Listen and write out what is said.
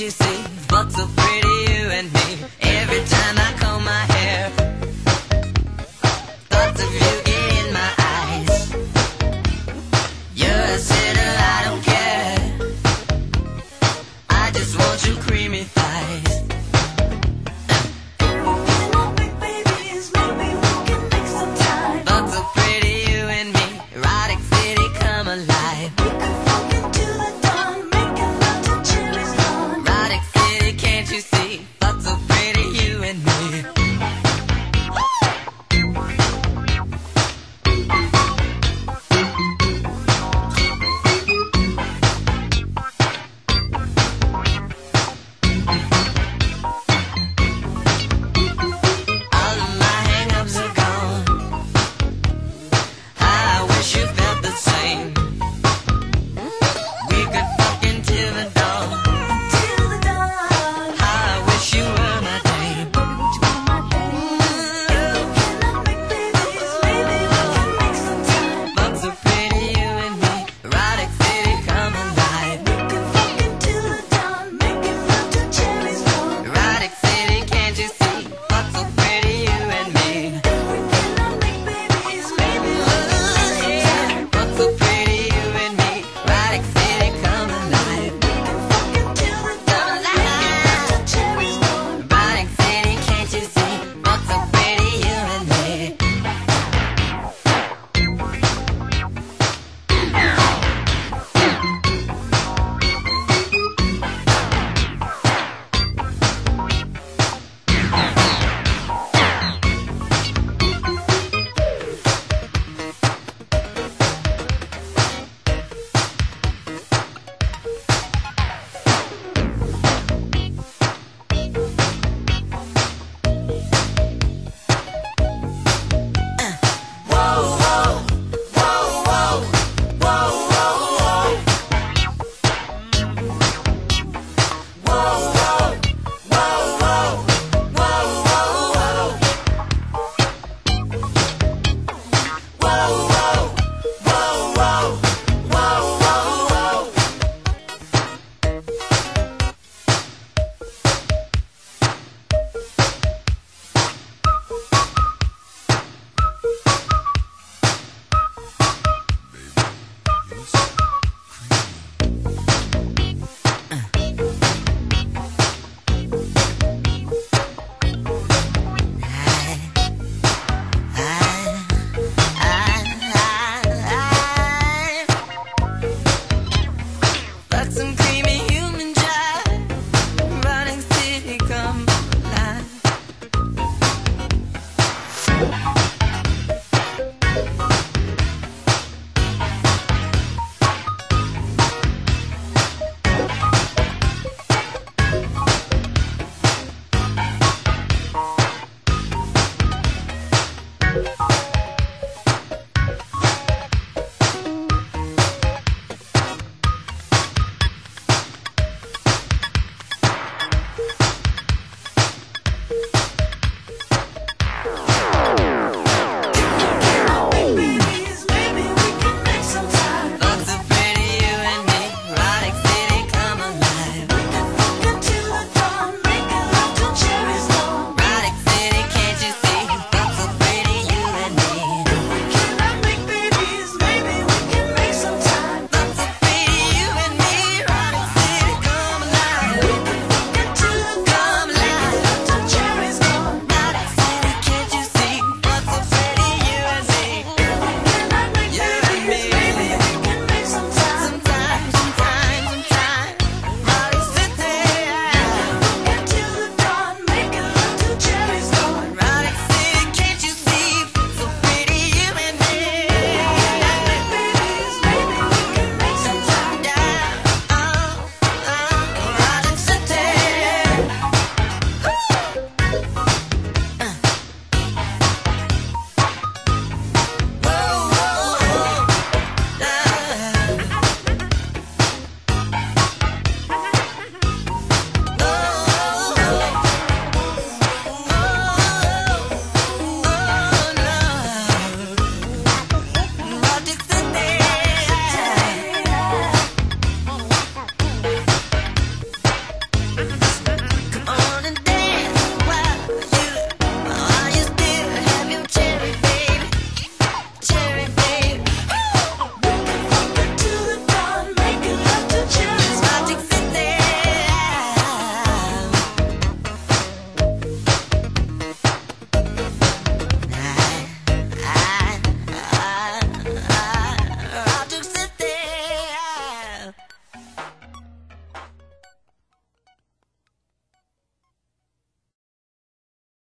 you see. But so pretty you and me. Every time I comb my hair. Thoughts of you get in my eyes. You're a sinner, I don't care. I just want your creamy thighs. Thoughts of pretty you and me. Erotic city come alive.